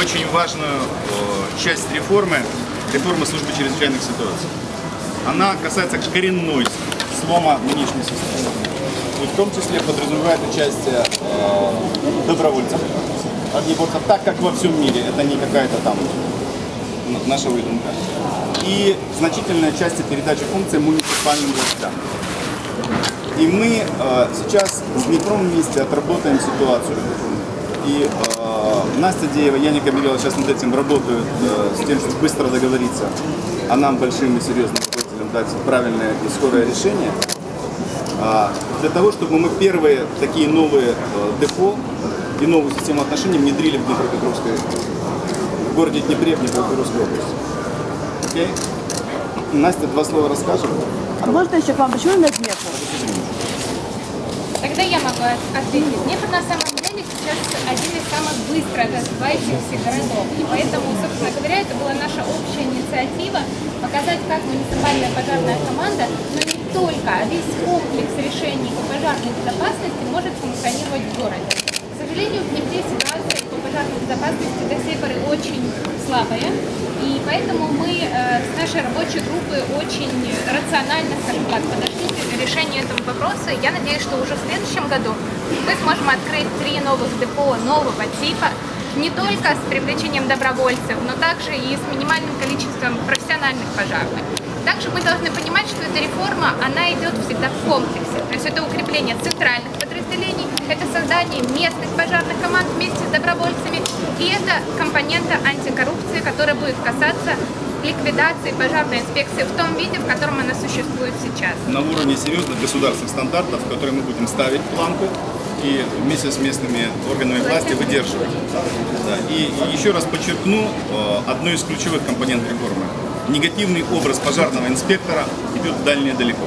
очень важную э, часть реформы, реформы службы чрезвычайных ситуаций. Она касается коренной слома нынешней системы. И в том числе подразумевает участие э, добровольцев, огнеборцев, так как во всем мире. Это не какая-то там наша выдумка. И значительная часть передачи функций муниципальным властям. И мы э, сейчас с Днепром вместе отработаем ситуацию. И э, Настя Деева, Яня Кабелева сейчас над этим работают, э, с тем, чтобы быстро договориться, а нам, большим и серьезным руководителям, дать правильное и скорое решение. А, для того, чтобы мы первые такие новые э, депо и новую систему отношений внедрили в Днепропетровской, в городе Днепре, в Днепропетровской области. Окей? Настя, два слова расскажем. А можно еще к вам? Почему на Днепр? Тогда я могу от- ответить. Днепр на самом деле сейчас один из самых быстро развивающихся городов. И поэтому, собственно говоря, это была наша общая инициатива показать, как муниципальная пожарная команда, но не только, а весь комплекс решений по пожарной безопасности может функционировать в городе. К сожалению, в Днепре ситуация по пожарной безопасности до сей поры очень слабая. И поэтому мы э, с нашей рабочей группы очень рационально, скажем так, подошли к решению этого вопроса. Я надеюсь, что уже в следующем году мы сможем открыть три новых депо нового типа, не только с привлечением добровольцев, но также и с минимальным количеством профессиональных пожарных. Также мы должны понимать, что эта реформа, она идет всегда в комплексе. То есть это укрепление центральных подразделений, это создание местных пожарных команд вместе с добровольцами, и это компонента антикоррупции, которая будет касаться ликвидации пожарной инспекции в том виде, в котором она существует сейчас. на уровне серьезных государственных стандартов, которые мы будем ставить планку и вместе с местными органами власти выдерживать. Да. И еще раз подчеркну э, одну из ключевых компонентов реформы. Негативный образ пожарного инспектора идет дальне далеко.